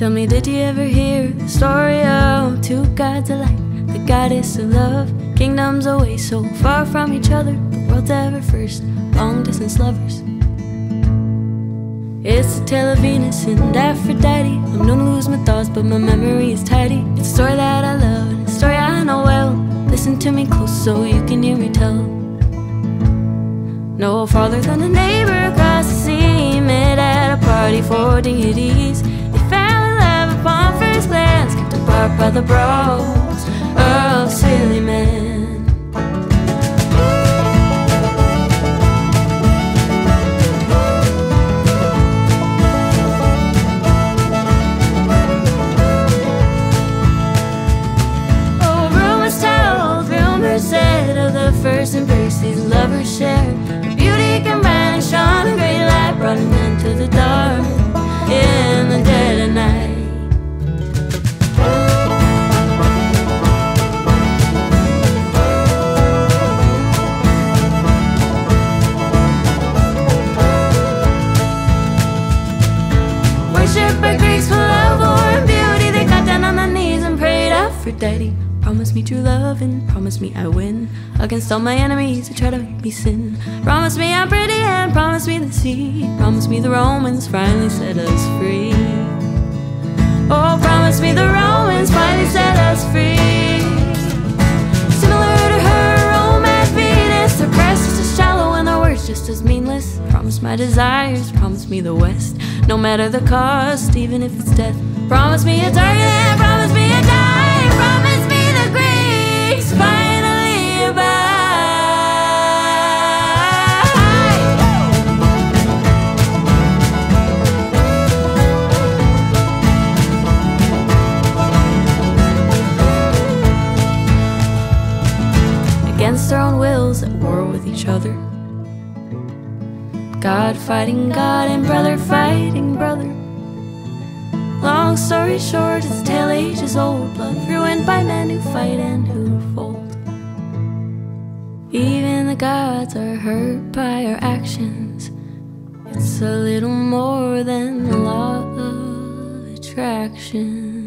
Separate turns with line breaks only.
Tell me, did you ever hear the story of two gods alike? The goddess of love, kingdoms away so far from each other. The world's ever first, long distance lovers. It's the tale of Venus and Aphrodite. I'm known to lose my thoughts, but my memory is tidy. It's a story that I love and a story I know well. Listen to me close so you can hear me tell. No farther than a neighbor across the sea. Met at a party for deities. By the brows of silly men. Oh, first embrace these lovers shared. Worshipped by Greeks for love or in beauty, they got down on they're knees and prayed Aphrodite. Promise me true love and promise me I win against all my enemies who try to make me sin. Promise me I'm pretty and promise me the sea. Promise me the Romans finally set us free. Oh, promise me the Romans finally set us free. Similar to her, at Venus, their just as shallow and their words just as meaningless. Promise my desires, promise me the West, no matter the cost, even if it's death. Promise me a target promise me a die. Promise me the Greeks finally buy. against their own wills at war with each other. God fighting God and brother fighting brother. Long story short, it's tale ages old. Blood ruined by men who fight and who fold. Even the gods are hurt by our actions. It's a little more than the law of attraction.